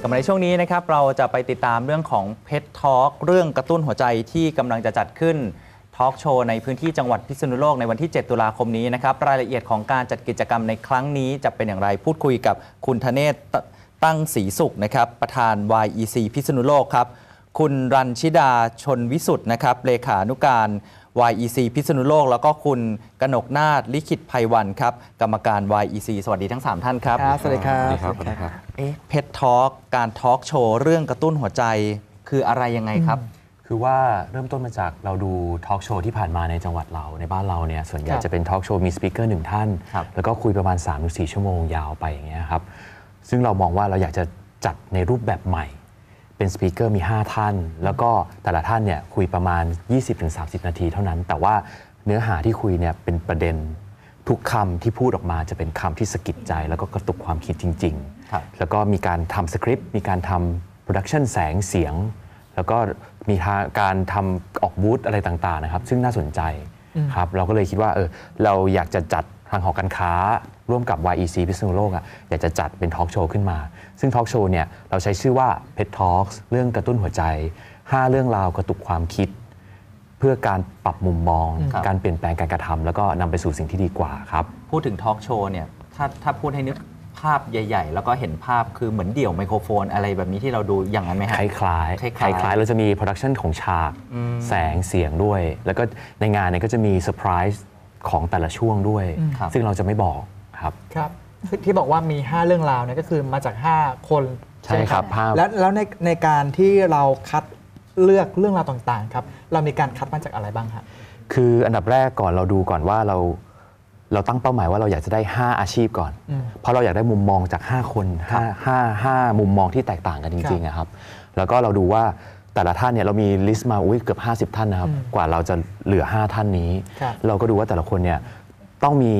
กลับมาในช่วงนี้นะครับเราจะไปติดตามเรื่องของเพชรทอล์กเรื่องกระตุ้นหัวใจที่กำลังจะจัดขึ้นทอล์กโชว์ในพื้นที่จังหวัดพิษณุโลกในวันที่ 7 ตุลาคมนี้นะครับรายละเอียดของการจัดกิจกรรมในครั้งนี้จะเป็นอย่างไรพูดคุยกับคุณธเนศตตั้งศรีสุขนะครับประธาน YEC พิษณุโลกครับ คุณรันชิดาชนวิสุทธ์นะครับเลขานุการ YEC พิษณุโลก แล้วก็คุณกนกนาฏลิขิตภัยวันครับ กรรมการ YEC สวัสดีทั้ง 3 ท่านครับครับ สวัสดีครับ สวัสดีครับเอ๊ะ PED Talks การทอล์กโชว์เรื่องกระตุ้นหัวใจคืออะไรยังไงครับ คือว่าเริ่มต้นมาจากเราดูทอล์กโชว์ที่ผ่านมาในจังหวัดเราในบ้านเราเนี่ยส่วนใหญ่ครับจะเป็นทอล์กโชว์มี speaker หนึ่งท่านครับแล้วก็คุยประมาณ3-4ชั่วโมงยาวไปอย่างเงี้ยครับซึ่งเรามองว่าเราอยากจะจัดในรูปแบบใหม่ เป็น speaker มี 5 ท่าน แล้วก็แต่ละท่านเนี่ยคุยประมาณ 20-30 นาทีเท่านั้น แต่ว่าเนื้อหาที่คุยเนี่ยเป็นประเด็นทุกคำที่พูดออกมาจะเป็นคำที่สะกิดใจ แล้วก็กระตุกความคิดจริงๆครับแล้วก็มีการทำสคริปต์ มีการทำ production แสงเสียง แล้วก็มีทางการทำออกบูธอะไรต่าง ๆ นะครับ ซึ่งน่าสนใจครับ เราก็เลยคิดว่าเออเราอยากจะจัดทางหอการค้า ร่วมกับ YEC พิษณุโลกอะอยากจะจัดเป็นทอล์กโชว์ขึ้นมา ซึ่งทอล์กโชว์เนี่ยเราใช้ชื่อว่า PED Talks เรื่องกระตุ้นหัวใจ 5 เรื่องราวกระตุกความคิด เพื่อการปรับมุมมอง ครับ การเปลี่ยนแปลงการกระทำแล้วก็นำไปสู่สิ่งที่ดีกว่าครับ พูดถึงทอล์กโชว์เนี่ยถ้าถ้าพูดให้นึกภาพใหญ่ ๆ แล้วก็เห็นภาพคือเหมือนเดี่ยวไมโครโฟนอะไรแบบนี้ที่เราดูอย่างนั้นไหมฮะ คล้ายๆ คล้ายๆ คล้ายๆเราจะมี production ของฉาก แสงเสียงด้วย แล้วก็ในงานเนี่ยก็จะมีเซอร์ไพรส์ของแต่ละช่วงด้วย ครับ ซึ่งเราจะไม่บอก ครับ ครับที่บอกว่ามี 5 เรื่องราวเนี่ยก็คือมาจาก 5 คนใช่ครับไหมภาพแล้วแล้วในในการที่เราคัดเลือกเรื่องราวต่างๆครับเรามีการคัดมาจากอะไรบ้างครับคืออันดับแรกก่อนเราดูก่อนว่าเราเราตั้งเป้าหมายว่าเราอยากจะได้ 5 อาชีพก่อนอืมเพราะเราอยากได้มุมมองจาก 5 คน5 5 5มุมมองที่แตกต่างกันจริงๆอะครับแล้วก็เราดูว่าแต่ละท่านเนี่ยเรามีลิสต์มาอุ้ยเกือบ 50 ท่านนะครับกว่าเราจะเหลือ 5 ท่านนี้ครับเราก็ดูว่าแต่ละคนเนี่ยต้องมี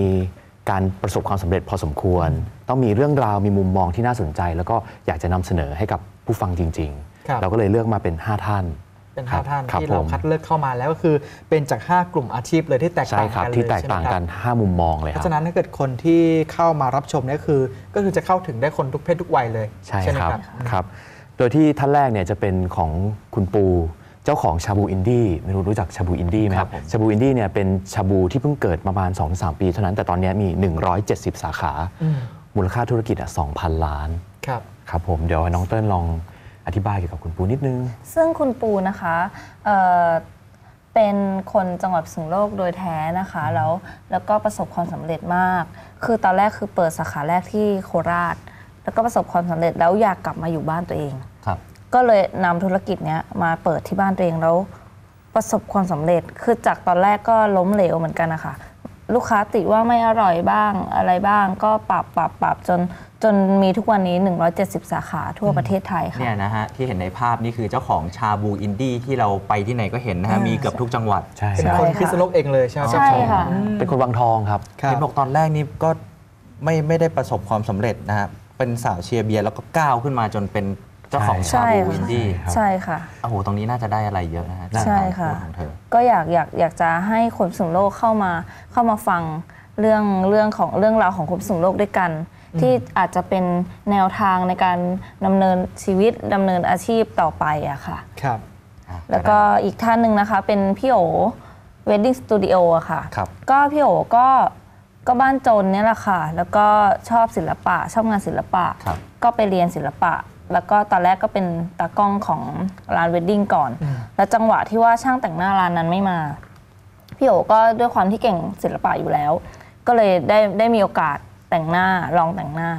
การประสบความสำเร็จพอสมควร ต้องมีเรื่องราวมีมุมมองที่น่าสนใจ แล้วก็อยากจะนำเสนอให้กับผู้ฟังจริงๆ ครับๆเราก็เลยเลือกมาเป็น 5 ท่านเป็นครับ5ท่านครับที่เราผมคัดเลือกเข้ามาแล้วก็คือเป็นจาก 5 กลุ่มอาชีพเลยที่แตกต่างกันเลย ใช่ครับ ที่แตกต่างกันใช่ไหมครับ 5 มุมมองเลยครับราะฉะนั้นถ้าเกิดคนที่เข้ามารับชมเนี่ยคือ ก็คือจะเข้าถึงได้คนทุกเพศทุกวัยเลย ใช่ไหมครับครับ โดยที่ท่านแรกเนี่ยจะเป็นของคุณปู เจ้าของชาบูอินดี้ไม่รู้รู้จักชาบูอินดี้ไหมครัรับผม ชาบูอินดี้เนี่ยเป็นชาบูที่เพิ่งเกิดประมาณ 2-3 ปีเท่านั้นแต่ตอนนี้มี 170 สาขาอืมมูลค่าธุรกิจอะ2,000 ล้าน ครับ ครับผมเดี๋ยวให้น้องเติ้ลลองอธิบายเกี่ยวกับคุณปูนิดนึง ซึ่งคุณปูนะคะเอ่อเป็นคนจังหวัดพิษณุโลกโดยแท้นะคะแล้วแล้วก็ประสบความสำเร็จมาก คือตอนแรกคือเปิดสาขาแรกที่โคราช แล้วก็ประสบความสำเร็จแล้วอยากกลับมาอยู่บ้านตัวเอง ครับ ก็เลยนำธุรกิจเนี้ยมาเปิดที่บ้านตัวเองแล้ว ประสบความสำเร็จคือจากตอนแรกก็ล้มเหลวเหมือนกันนะคะลูกค้าติว่าไม่อร่อยบ้างอะไรบ้าง ก็ปรับปรับปรับจนจนมีทุกวันนี้ 170 สาขาทั่วประเทศไทยค่ะ เนี่ยนะฮะที่เห็นในภาพนี่คือเจ้าของชาบูอินดี้ที่เราไปที่ไหนก็เห็นนะฮะอ่ามีมีเกือบทุกจังหวัดใช่เป็นครับคนใช่ค่ะพิษณุโลกเองเลยใช่ไหมใช่ค่ะ เป็นคนวังทองครับ ครับ เห็นบอกตอนแรกนี่ก็ไม่ไม่ได้ประสบความสำเร็จนะฮะเป็นสาวเชียร์เบียร์แล้วก็ก้าวขึ้นมาจนเป็น เจ้าของใช่ชาบูค่ะอินดี้ครับใช่ค่ะ โอ้โหตรงนี้น่าจะได้อะไรเยอะนะฮะใช่ค่ะจากการพูดของเธอ ก็อยากอยากอยากจะให้คนพิษณุโลกเข้ามาเข้ามาฟังเรื่องเรื่องของเรื่องราวของคนพิษณุโลกด้วยกัน ที่อาจจะเป็นแนวทางในการดำเนินชีวิตดำเนินอาชีพต่อไปอะค่ะ ครับ แล้วก็อีกท่านหนึ่งนะคะเป็นพี่โอ Wedding Studio อะค่ะ ครับ ก็พี่โอก็ก็บ้านจนเนี่ยแหละค่ะ แล้วก็ชอบศิลปะ ชอบงานศิลปะ ครับ ก็ไปเรียนศิลปะ แล้วก็ตอนแรกก็เป็นตากล้องของร้านเวดดิ้งก่อน แล้วจังหวะที่ว่าช่างแต่งหน้าร้านนั้นไม่มา พี่โอก็ด้วยความที่เก่งศิลปะอยู่แล้ว ก็เลยได้ได้มีโอกาสแต่งหน้าลองแต่งหน้า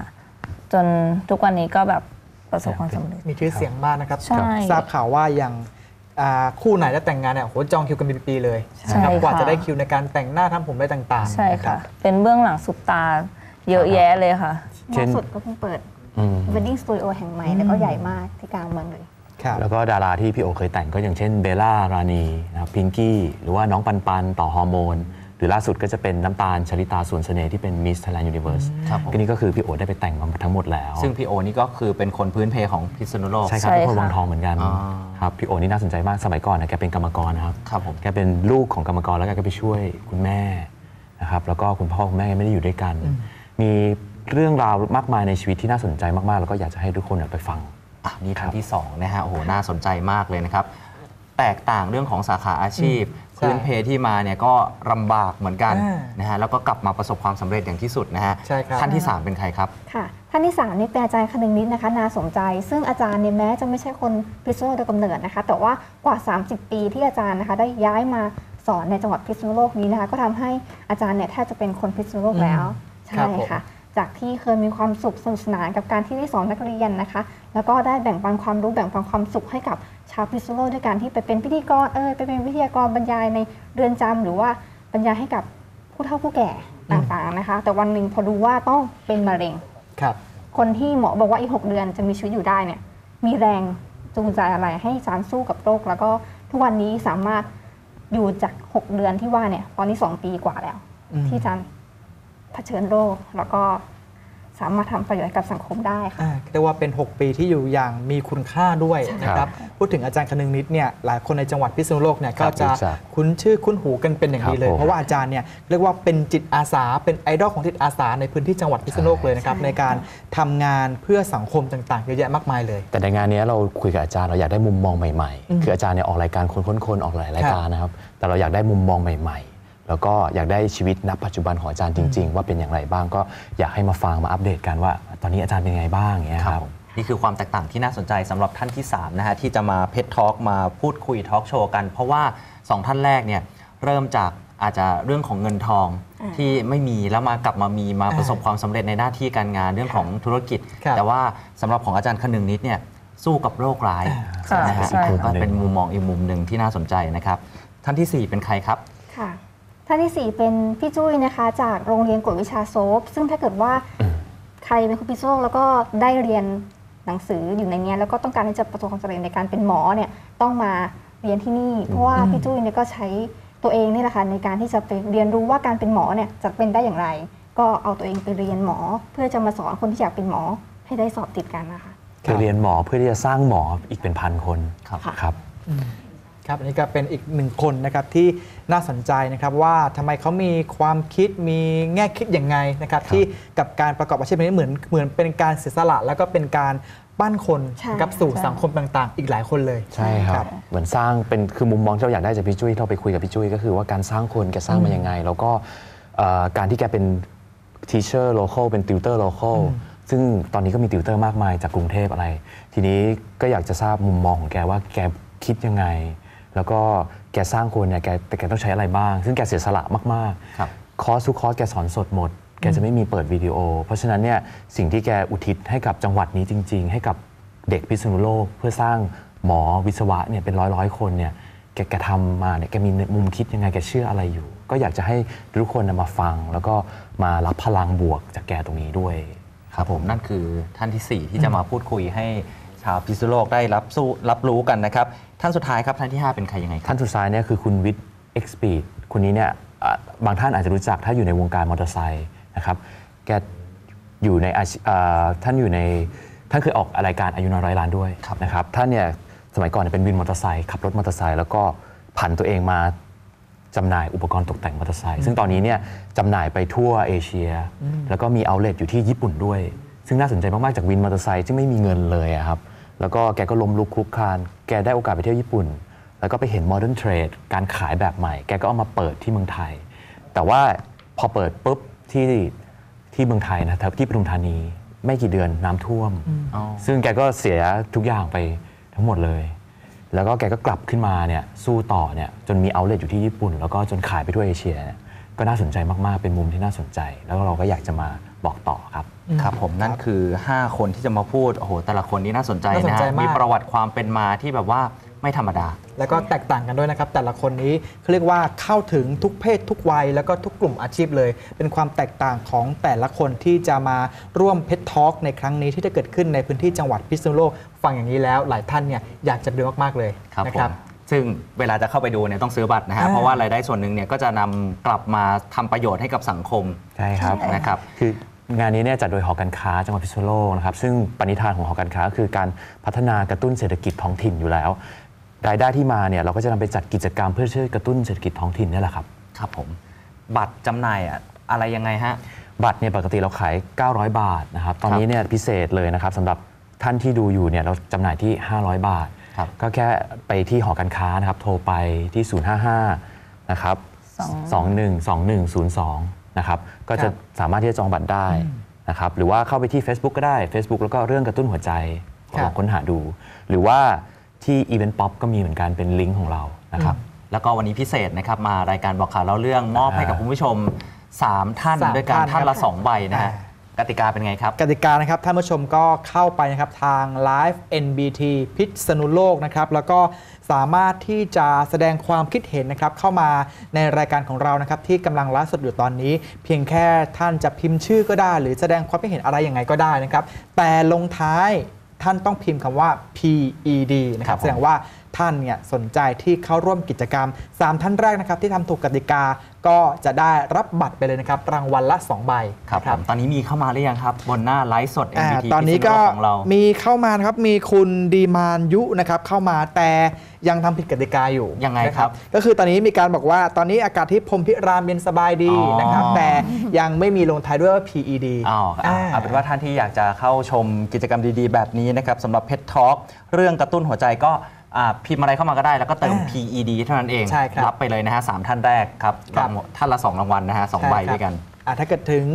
จนทุกวันนี้ก็แบบประสบความสำเร็จ มีชื่อเสียงมากนะครับ ใช่ทราบข่าวว่าอย่างอ่าคู่ไหนจะแต่งงานเนี่ยโหจองคิวกันเป็นปีๆเลยใช่นะครับกว่าค่ะจะได้คิวในการแต่งหน้าทำผมอะไรต่างๆ ใช่นรับค่ะ เป็นเบื้องหลังสุปตาเยอะแยะเลยค่ะเช่นล่าสุดก็เพิ่งเปิด อืม wedding studio แห่งใหม่แล้วก็ใหญ่มากที่กลางเมืองเลยครับแล้วก็ดาราที่พี่โอเคยแต่งก็อย่างเช่นเบลล่ารานีนะครับพิงกี้หรือว่าน้องปันปันต่อฮอร์โมน หรือล่าสุดก็จะเป็นน้ำตาลชลิตาส่วนเสน่ห์ที่เป็นมิส s ท h a i l a n d Universe ครับผมก็นี่ก็คือพี่โอได้ไปแต่งมาทั้งหมดแล้ว ซึ่งพี่โอนี่ก็คือเป็นคนพื้นเพของพิษณุโลกใช่ครับใช่เป็นคนค่ะวังทองเหมือนกันอ๋อครับพี่โอนี่น่าสนใจมากสมัยก่อนนะแกเป็นกรรมกรนะครับครับผมแกเป็นลูกของกรรมกรแล้วแกก็ไปช่วยคุณแม่นะครับแล้วก็คุณพ่อคุณแม่ไม่ได้อยู่ด้วยกัน มี เรื่องราวมากมายในชีวิตที่น่าสนใจมาก ๆ แล้วก็อยากจะให้ทุกคนเนี่ยไปฟังนี่ท่านที่สองนะฮะโอ้โหน่าสนใจมากเลยนะครับ แตกต่างเรื่องของสาขาอาชีพใช่พื้นเพที่มาเนี่ยก็ลำบากเหมือนกันอ่านะฮะแล้วก็กลับมาประสบความสำเร็จอย่างที่สุดนะฮะใช่ครับ ท่านที่สามเป็นใครครับ ค่ะท่านที่3นี่เป็นอาจารย์คนึงนิดนะคะ นาสมใจ ซึ่งอาจารย์เนี่ยแม้จะไม่ใช่คนพิษณุโลกโดยกำเนิดนะคะ แต่ว่ากว่า 30 ปีที่อาจารย์นะคะ ได้ย้ายมาสอนในจังหวัดพิษณุโลกนี้นะคะ ก็ทำให้อาจารย์เนี่ยแทบจะเป็นคนพิษณุโลกแล้วครัใช่บผม ค่ะ จากที่เคยมีความสุขสนุกสนานกับการที่ได้สอนนักเรียนนะคะ แล้วก็ได้แบ่งปันความรู้แบ่งปันความสุขให้กับชาวพิษณุโลด้วยการที่ไปเป็นพิธีกรเออไปเป็นวิทยากรบรรยายในเรือนจำหรือว่าบรรยายให้กับผู้เฒ่าผู้แก่ต่างๆนะคะ แต่วันหนึ่งพอรู้ว่าต้องเป็นมะเร็งครับ คนที่หมอบอกว่าอีก 6 เดือนจะมีชีวิตอยู่ได้เนี่ยมีแรงจูงใจอะไรให้อาจารสู้กับโรค แล้วก็ทุกวันนี้สามารถอยู่จาก 6 เดือนที่ว่าเนี่ยตอนนี้ 2 ปีกว่าแล้ว ที่จารย์ เผชิญโรคแล้วก็สามารถทำประโยชน์ให้กับสังคมได้ค่ะ อ่าเรียกว่าเป็น 6 ปีที่อยู่อย่างมีคุณค่าด้วยนะครับพูดถึงอาจารย์คนึงนิดเนี่ยหลายคนในจังหวัดพิษณุโลกเนี่ยครัก็บจะรู้จักคุ้นชื่อคุ้นหูกันเป็นอย่างดีเลย ครับผมเพราะว่าอาจารย์เนี่ยเรียกว่าเป็นจิตอาสา เป็นไอดอลของจิตอาสาในพื้นที่จังหวัดพิษณุโลกเลยนะครับใช่ ในการทำงานเพื่อสังคมต่างๆเยอะแยะมากมายเลย แต่ในงานนี้เราคุยกับอาจารย์เราอยากได้มุมมองใหม่อืมๆคืออาจารย์เนี่ยออกรายการคนค้นคนออกหลายรายการนะครับ แต่เราอยากได้มุมมองใหม่ๆ แล้วก็อยากได้ชีวิตณปัจจุบันของอาจารย์จริง ๆ ว่าเป็นอย่างไรบ้างก็อยากให้มาฟังมาอัปเดตกันว่า ตอนนี้อาจารย์เป็นยังไงบ้างอย่างเงี้ยครับ นี่คือความแตกต่างที่น่าสนใจสำหรับท่านที่ 3 นะฮะ ที่จะมาเพจทอล์กมาพูดคุยทอล์กโชว์กัน เพราะว่า 2 ท่านแรกเนี่ยเริ่มจากอาจจะเรื่องของเงินทองอ่าที่ไม่มีแล้วมากลับมามีมาอ่าประสบความสำเร็จในหน้าที่การงานเรื่องของธุรกิจครับแต่ว่าสำหรับของอาจารย์คนึงนิดเนี่ยสู้กับโรคร้ายค่ะนะฮะใช่ค่ะก็เป็นมุมมองอีกมุมหนึ่งที่น่าสนใจนะครับ ท่านทีสี่4 เป็นใครครับค่ะ ท่านที่ 4 เป็นพี่จุ้ยนะคะ จากโรงเรียนกวดวิชาโซฟซึ่งถ้าเกิดว่าใครเป็นคนพิษณุโลกแล้วก็ได้เรียนหนังสืออยู่ในเนี้ยแล้วก็ต้องการที่จะประสบความสำเร็จในการเป็นหมอเนี่ยต้องมาเรียนที่นี่ เพราะว่าพี่จุ้ยเนี่ยก็ใช้ตัวเองนี่แหละค่ะในการที่จะไปเรียนรู้ว่าการเป็นหมอเนี่ยจะเป็นได้อย่างไร ก็เอาตัวเองไปเรียนหมอ เพื่อจะมาสอนคนที่อยากเป็นหมอให้ได้สอบติดกันนะคะคือเรียนหมอเพื่อที่จะสร้างหมออีกเป็นพันคนครับครับ ครับอันนี้ก็เป็นอีกหนึ่งคนนะครับที่น่าสนใจนะครับว่าทำไมเขามีความคิดมีแง่คิดยังไงนะครับที่กับการประกอบอาชีพนี้เหมือนเหมือนเป็นการเสียสละแล้วก็เป็นการปั้นคนนะครับ ใช่ สู่ใช่ สังคมต่างๆ อีกหลายคนเลย ใช่ครับ เหมือนสร้างเป็นคือมุมมองที่เราอยากได้จากพี่จุ้ยที่เราไปคุยกับพี่จุ้ยก็คือว่าการสร้างคนแกสร้างมายังไง แล้วก็เอ่อการที่แกเป็น teacher local เป็น tutor local ซึ่งตอนนี้ก็มีติวเตอร์มากมายจากกรุงเทพอะไร ทีนี้ก็อยากจะทราบมุมมองของแกว่าแกคิดยังไง แล้วก็แกสร้างคนเนี่ยแกแต่แกต้องใช้อะไรบ้าง ซึ่งแกเสียสละมากๆ ครับ คอร์สทุกคอร์สแกสอนสดหมด แกจะไม่มีเปิดวิดีโอ เพราะฉะนั้นเนี่ยสิ่งที่แกอุทิศให้กับจังหวัดนี้จริง ๆ ให้กับเด็กพิษณุโลก เพื่อสร้างหมอวิศวะเนี่ยเป็นร้อยร้อยๆคนเนี่ยแกแกทำมาเนี่ยแกมีมุมคิดยังไงแกเชื่ออะไรอยู่ ก็อยากจะให้ทุกคนนะมาฟัง แล้วก็มารับพลังบวกจากแกตรงนี้ด้วยครับผมนั่นคือท่านทีสี่4 ที่จะมาพูดคุยให้ชาวพิษณุโลกได้รับสู้รับรู้กันนะครับ ท่านสุดท้ายครับท่านที่ 5 เป็นใครยังไงครับท่านสุดท้ายเนี่ยคือคุณวิทย์เอ็กซ์ปีดคนนี้เนี่ยอะบางท่านอาจจะรู้จักถ้าอยู่ในวงการมอเตอร์ไซค์นะครับแกอยู่ในอาชีอ่าท่านอยู่ในท่านเคยออกรายการอายุน้อยร้อยล้านด้วยครับนะครับท่านเนี่ยสมัยก่อนเนี่ยเป็นวินมอเตอร์ไซค์ขับรถมอเตอร์ไซค์แล้วก็ผันตัวเองมาจำหน่ายอุปกรณ์ตกแต่งมอเตอร์ไซค์ซึ่งตอนนี้เนี่ยจำหน่ายไปทั่วเอเชีย แล้วก็มี outlet อยู่ที่ญี่ปุ่นด้วย ซึ่งน่าสนใจมาก ๆ จากวินมอเตอร์ไซค์ที่ไม่มีเงินเลยอะครับ แล้วก็แกก็ล้มลุกคลุกคลาน แกได้โอกาสไปเที่ยวญี่ปุ่น แล้วก็ไปเห็นโมเดิร์นเทรดการขายแบบใหม่ แกก็เอามาเปิดที่เมืองไทย แต่ว่าพอเปิดปุ๊บที่ที่เมืองไทยนะครับที่ปทุมธานีไม่กี่เดือนน้ำท่วมอ๋อซึ่งแกก็เสียทุกอย่างไปทั้งหมดเลย แล้วก็แกก็กลับขึ้นมาเนี่ยสู้ต่อเนี่ยจนมีเอาเล t อยู่ที่ญี่ปุ่น แล้วก็จนขายไปทั่วเอเชียเนี่ย ก็น่าสนใจมากๆ เป็นมุมที่น่าสนใจ แล้วเราก็อยากจะมาบอกต่อครับ ครับผมนั่นคือ 5 คนที่จะมาพูดโอ้โหแต่ละคนนี้น่าสนใจน่าสนนะใจฮะมาก มีประวัติความเป็นมาที่แบบว่าไม่ธรรมดา แล้วก็แตกต่างกันด้วยนะครับ แต่ละคนนี้เขาเรียกว่าเข้าถึงทุกเพศทุกวัย แล้วก็ทุกกลุ่มอาชีพเลย เป็นความแตกต่างของแต่ละคนที่จะมาร่วมเพชรทอล์กในครั้งนี้ที่จะเกิดขึ้นในพื้นที่จังหวัดพิษณุโลกฟังอย่างนี้แล้ว หลายท่านเนี่ยอยากจะดูมากๆเลยครับนะผม ซึ่งเวลาจะเข้าไปดูเนี่ยต้องซื้อบัตรนะฮะอ่าเพราะว่ารายได้ส่วนหนึ่งเนี่ยก็จะนำกลับมาทำประโยชน์ให้กับสังคมใช่ครับ นะครับ คืองานนี้เนี่ยจัดโดยหอการค้าจังหวัดพิษณุโลกนะครับซึ่งปณิธานของหอการค้าก็คือการพัฒนากระตุ้นเศรษฐกิจท้องถิ่นอยู่แล้ว รายได้ที่มาเนี่ยเราก็จะนำไปจัดกิจกรรมเพื่อช่วยกระตุ้นเศรษฐกิจท้องถิ่นนี่แหละครับ ครับผม บัตรจำหน่ายอะอะไรยังไงฮะ บัตรเนี่ยปกติเราขาย 900 บาทนะครับ ตอนนี้เนี่ยพิเศษเลยนะครับสำหรับท่านที่ดูอยู่เนี่ยเราจำหน่ายที่ 500 บาทครับ ก็แค่ไปที่หอการค้านะครับ โทรไปที่ 055 นะครับ 212102 นะครับ ก็จะสามารถที่จะจองบัตรได้นะครับ หรือว่าเข้าไปที่ Facebook ก็ได้ Facebook แล้วก็เรื่องกระตุ้นหัวใจครับลองค้นหาดู หรือว่าที่ Event Pop ก็มีเหมือนกันเป็นลิงก์ของเรานะครับ แล้วก็วันนี้พิเศษนะครับมารายการบอกข่าวเล่าเรื่องมอบให้กับคุณผู้ชม 3 ท่านสามด้วยกันท่านท่านละครับ2ใบนะฮะอ่ กติกาเป็นไงครับ กติกานะครับท่านผู้ชมก็เข้าไปนะครับทาง Live NBT พิษณุโลกนะครับแล้วก็สามารถที่จะแสดงความคิดเห็นนะครับเข้ามาในรายการของเรานะครับที่กำลังไลฟ์สดอยู่ตอนนี้ เพียงแค่ท่านจะพิมพ์ชื่อก็ได้ หรือแสดงความคิดเห็นอะไรยังไงก็ได้นะครับแต่ลงท้ายท่านต้องพิมพ์คำว่า PED นะคครัรับบผมแสดงว่า ท่านเนี่ยสนใจที่เข้าร่วมกิจกรรม 3 ท่านแรกนะครับที่ทำถูกกติกาก็จะได้รับบัตรไปเลยนะครับ รางวัลละ 2 ใบครับนะผมตอนนี้มีเข้ามาหรือยังครับ บนหน้าไลฟ์สดอ่า MBT ตอนนี้ก็พิษณุโลของเรามีเข้ามานะครับ มีคุณดีมานยุนะครับเข้ามาแต่ยังทำผิดกติกาอยู่ยังไงนะครับ ก็คือตอนนี้มีการบอกว่าตอนนี้อากาศที่พรหมพิรามเย็นสบายดีอ๋อนะครับ แต่ยังไม่มีลงท้ายด้วยว่า PED อ๋ออะอ่าเอาเป็นว่าท่านที่อยากจะเข้าชมกิจกรรมดีๆ แบบนี้นะครับสำหรับเพ t ท Talk เรื่องกระตุ้นหัวใจก็ อ่าพิมพ์อะไรเข้ามาก็ได้แล้วก็เติมอ่า PED เท่านั้นเองใช่ครับรับไปเลยนะฮะสามท่านแรกครับครับ รางวัลท่านละ2รางวัลนะฮะสองใบช่ครับด้วยกัน อะถ้าเกิดถึง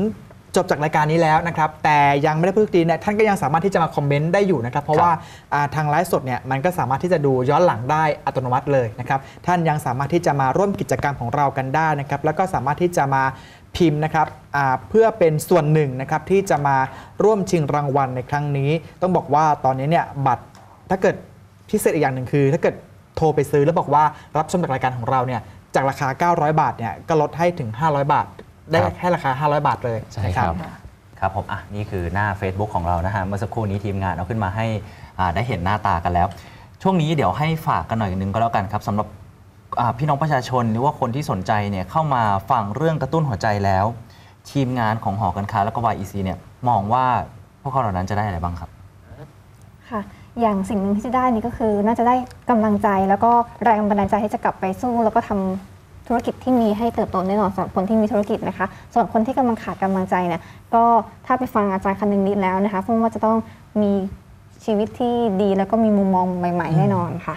จบจากรายการนี้แล้วนะครับ แต่ยังไม่ได้พูดดีเนี่ยท่านก็ยังสามารถที่จะมาคอมเมนต์ได้อยู่นะครับ เพราะว่าอ่าทางไลฟ์สดเนี่ยมันก็สามารถที่จะดูย้อนหลังได้อัตโนมัติเลยนะครับ ท่านยังสามารถที่จะมาร่วมกิจกรรมของเรากันได้นะครับ แล้วก็สามารถที่จะมาพิมพ์นะครับอ่าเพื่อเป็นส่วนหนึ่งนะครับที่จะมาร่วมชิงรางวัลในครั้งนี้ ต้องบอกว่าตอนนี้เนี่ยบัตรถ้าเกิด พิเศษอีกอย่างหนึ่งคือ ถ้าเกิดโทรไปซื้อแล้วบอกว่ารับชมจากรายการของเราเนี่ยจากราคา 900 บาทเนี่ยก็ลดให้ถึง 500 บาท ได้ครับ แค่ราคา 500 บาทเลยใช่นะครับครับผมอะนี่คือหน้า Facebook ของเรานะฮะเมื่อสักครู่นี้ทีมงานเอาขึ้นมาให้อ่าได้เห็นหน้าตากันแล้ว ช่วงนี้เดี๋ยวให้ฝากกันหน่อยนึงก็แล้วกันครับสำหรับอ่าพี่น้องประชาชนหรือว่าคนที่สนใจเนี่ยเข้ามาฟังเรื่องกระตุ้นหัวใจแล้ว ทีมงานของหอการค้าแล้วก็ YEC เนี่ยมองว่าพวกเขาเหล่านั้นจะได้อะไรบ้างครับ ค่ะ อย่างสิ่งหนึ่งที่จะได้นี่ก็คือ น่าจะได้กำลังใจแล้วก็แรงบันดาลใจที่จะกลับไปสู้ แล้วก็ทำธุรกิจที่มีให้เติบโตแน่นอนสำหรับคนที่มีธุรกิจนะคะ ส่วนคนที่กำลังขาดกำลังใจเนี่ยก็ถ้าไปฟังอาจารย์คนึงนิดแล้วนะคะพุ่งว่าจะต้องมีชีวิตที่ดีแล้วก็มีมุมมองใหม่ ๆ แน่นอนค่ะ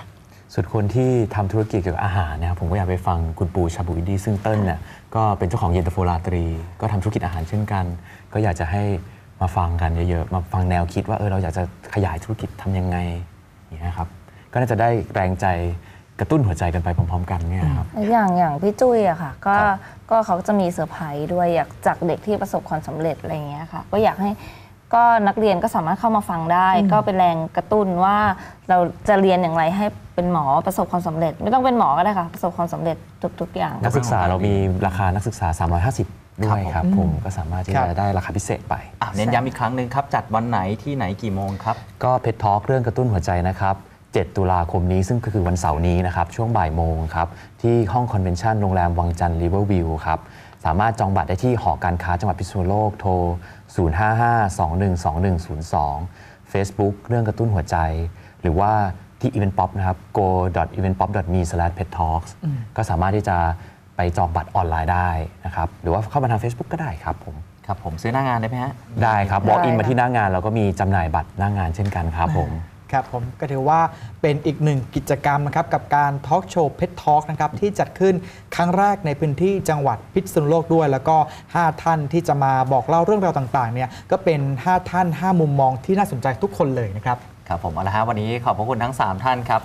ส่วนคนที่ทำธุรกิจเกี่ยวกับอาหารนะครับผมก็อยากไปฟังคุณปูชาบูอินดีซึ่งเติ้ลเนี่ยก็เป็นเจ้าของเย็นตาโฟลาตรี ก็ทำธุรกิจอาหารเช่นกัน ก็อยากจะให้ มาฟังกันเยอะๆ มาฟังแนวคิดว่าเออเราอยากจะขยายธุรกิจทำยังไงอย่างนี้ยครับก็น่าจะได้แรงใจกระตุ้นหัวใจกันไปพร้อมๆ กันเนี่ยครับอย่างอย่างพี่จุ้ยอะค่ะก็ครับก็เขาจะมีเซอร์ไพรส์ด้วยอยากจากเด็กที่ประสบความสำเร็จอะไรอย่างเงี้ยค่ะก็อยากให้ก็นักเรียนก็สามารถเข้ามาฟังได้ ก็เป็นแรงกระตุ้นว่าเราจะเรียนอย่างไรให้เป็นหมอประสบความสำเร็จ ไม่ต้องเป็นหมอก็ได้ค่ะ ประสบความสำเร็จทุก ๆ อย่าง นักศึกษาเรามีราคานักศึกษา 350 ด้วยครับผมก็สามารถที่ครับจะได้ราคาพิเศษไปอะเน้นย้ำอีกครั้งหนึ่งครับ จัดวันไหนที่ไหนกี่โมงครับ ก็ PED Talks เรื่องกระตุ้นหัวใจนะครับ 7 ตุลาคมนี้ซึ่งก็คือวันเสาร์นี้นะครับ ช่วงบ่ายโมงครับ ที่ห้อง convention โรงแรมวังจันทร์ริเวอร์วิวครับ สามารถจองบัตรได้ที่หอการค้าจังหวัดพิษณุโลกโทร 055-212102 Facebook เรื่องกระตุ้นหัวใจ หรือว่าที่ Event Pop นะครับ go.eventpop.me/pettalks ก็สามารถที่จะ ไปจองบัตรออนไลน์ได้นะครับหรือว่าเข้ามาทาง Facebook ก็ได้ครับผมครับผมซื้อหน้างานได้ไหมฮะได้ครับได้ walk in มาค่ะที่หน้างานเราก็มีจำหน่ายบัตรหน้างานเช่นกันครับผม ครับผมก็ถือว่าเป็นอีกหนึ่งกิจกรรมนะครับกับการทอล์กโชว์เพชรทอล์กนะครับที่จัดขึ้นครั้งแรกในพื้นที่จังหวัดพิษณุโลกด้วย แล้วก็ 5 ท่านที่จะมาบอกเล่าเรื่องราวต่างๆเนี่ยก็เป็น 5 ท่าน 5 มุมมองที่น่าสนใจทุกคนเลยนะครับ ครับผมเอาละฮะวันนี้ขอบพระคุณทั้ง 3 ท่านครับ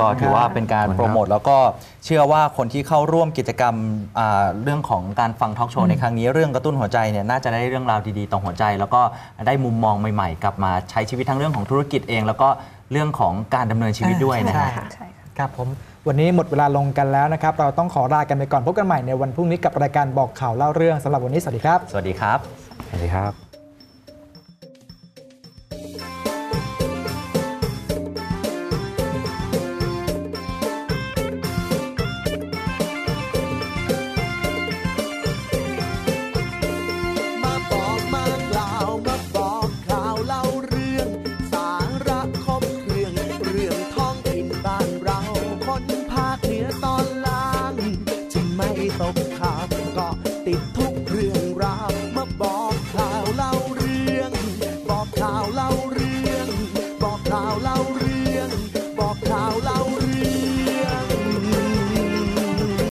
ก็ถือว่าเป็นการขอบคุณโปครัรบโมทแล้วก็เชื่อว่าคนที่เข้าร่วมกิจกรรมอ่าเรื่องของการฟังทอล์กโชว์ในครั้งนี้เรื่องกระตุ้นหัวใจเนี่ยน่าจะได้เรื่องราวดีๆตรงหัวใจ แล้วก็ได้มุมมองใหม่ๆ กลับมาใช้ชีวิตทั้งเรื่องของธุรกิจเอง แล้วก็เรื่องของการดำเนินชีวิตด้วยนะใช่ฮะ ใช่ค่ะ ครับผมวันนี้หมดเวลาลงกันแล้วนะครับ เราต้องขอลากันไปก่อนพบกันใหม่ในวันพรุ่งนี้กับรายการบอกข่าวเล่าเรื่องสำหรับวันนี้สวัสดีครับ สวัสดีครับ สวัสดีครับ